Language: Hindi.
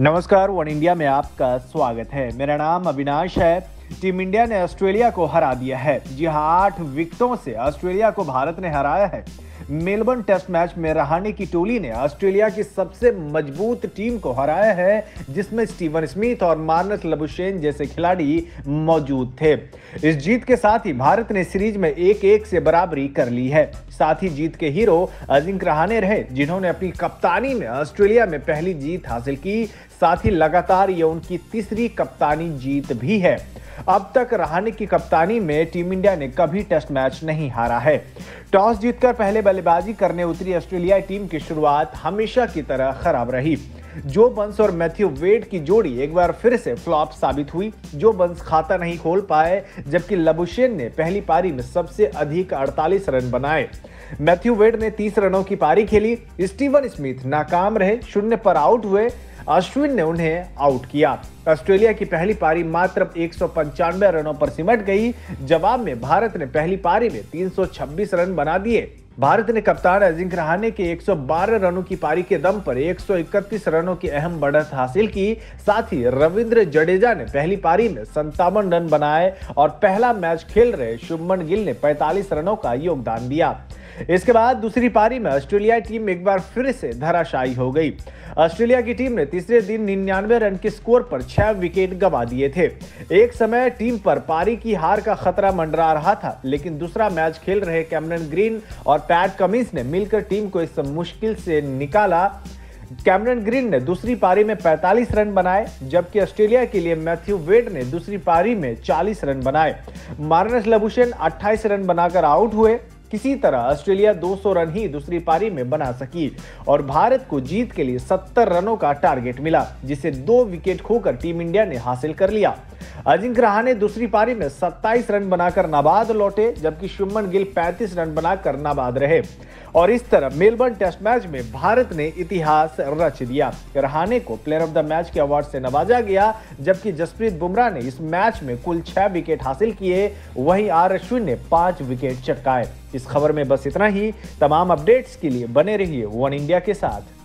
नमस्कार, वन इंडिया में आपका स्वागत है। मेरा नाम अविनाश है। टीम इंडिया ने ऑस्ट्रेलिया को हरा दिया है। जी हाँ आठ विकेटों से ऑस्ट्रेलिया को भारत ने हराया है। मेलबर्न टेस्ट मैच में रहाने की टोली ने ऑस्ट्रेलिया की सबसे मज़बूत टीम को हराया है, जिसमें स्टीवन स्मिथ और मार्नस लबुशेन जैसे खिलाड़ी मौजूद थे। इस जीत के साथ ही भारत ने सीरीज़ में एक एक से बराबरी कर ली है। साथ ही जीत के हीरो अजिंक रहाने रहे, जिन्होंने अपनी कप्तानी में ऑस्ट्रेलिया में पहली जीत हासिल की। साथ ही लगातार ये उनकी तीसरी कप्तानी जीत भी है। अब तक रहाने की कप्तानी में टीम इंडिया ने कभी टेस्ट मैच नहीं हारा है। टॉस जीतकर पहले बल्लेबाजी करने उतरी ऑस्ट्रेलिया टीम की शुरुआत हमेशा की तरह खराब रही। जो बंस और मैथ्यू वेड की जोड़ी एक बार फिर से फ्लॉप साबित हुई। जो बंस खाता नहीं खोल पाए, जबकि लबुशेन ने पहली पारी में सबसे अधिक 48 रन बनाए। मैथ्यू वेड ने 30 रनों की पारी खेली। स्टीवन स्मिथ नाकाम रहे, शून्य पर आउट हुए। अश्विन ने उन्हें आउट किया। ऑस्ट्रेलिया की पहली पारी मात्र एक सौ पंचानवे रनों पर सिमट गई। जवाब में भारत ने पहली पारी में 326 रन बना दिए। भारत ने कप्तान अजिंक्य रहाने के 112 रनों की पारी के दम पर 131 रनों की अहम बढ़त हासिल की। साथ ही रविंद्र जडेजा ने पहली पारी में संतावन रन बनाए और पहला मैच खेल रहे शुभमन गिल ने 45 रनों का योगदान दिया। इसके बाद दूसरी पारी में ऑस्ट्रेलिया टीम एक बार फिर से धराशायी हो गई। ऑस्ट्रेलिया की टीम ने तीसरे दिन निन्यानवे रन के स्कोर पर छह विकेट गंवा दिए थे। एक समय टीम पर पारी की हार का खतरा मंडरा रहा था, लेकिन दूसरा मैच खेल रहे कैमरन ग्रीन और पैट कमिंस ने मिलकर टीम को इस मुश्किल से निकाला। कैमरन ग्रीन ने दूसरी पारी में 45 रन बनाए, जबकि ऑस्ट्रेलिया के लिए मैथ्यू वेड ने दूसरी पारी में 40 रन बनाए। मार्नस लबुशेन 28 रन बनाकर आउट हुए। किसी तरह ऑस्ट्रेलिया 200 रन ही दूसरी पारी में बना सकी और भारत को जीत के लिए 70 रनों का टारगेट मिला, जिसे दो विकेट खोकर टीम इंडिया ने हासिल कर लिया। अजिंक्य रहाने दूसरी पारी में 27 रन बनाकर नाबाद लौटे, जबकि शुभमन गिल 35 रन बनाकर नाबाद रहे। और इस तरह मेलबर्न टेस्ट मैच में भारत ने इतिहास रच दिया। रहाने को प्लेयर ऑफ़ द मैच के अवार्ड से नवाजा गया, जबकि जसप्रीत बुमराह ने इस मैच में कुल छह विकेट हासिल किए, वहीं आर अश्विन ने पाँच विकेट चटकाए। इस खबर में बस इतना ही, तमाम अपडेट्स के लिए बने रहिए वन इंडिया के साथ।